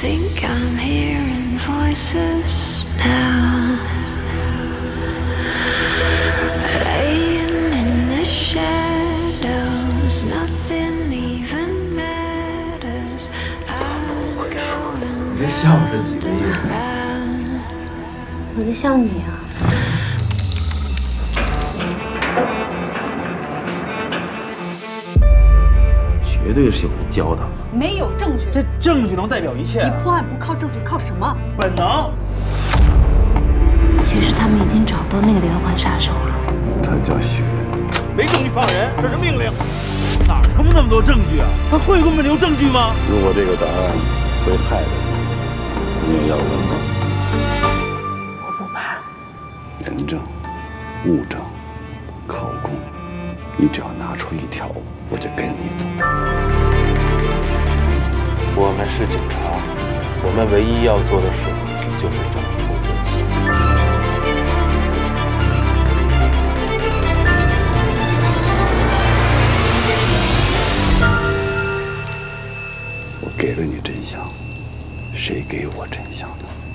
Think I'm hearing voices now. 你这笑是几个亿？round. 我就像你啊，绝对是有人教他。没有证据，这证据能代表一切你？破案不靠证据，靠什么？本能。其实他们已经找到那个连环杀手了。他叫许人，没证据放人，这是命令。哪儿他妈那么多证据啊？他会给我们留证据吗？如果这个答案会害了你，你也要问吗？我不怕。人证、物证、口供，你只要拿出一条，我就跟你走。我们是警察，我们唯一要做的事就是证据。给了你真相谁给我真相呢？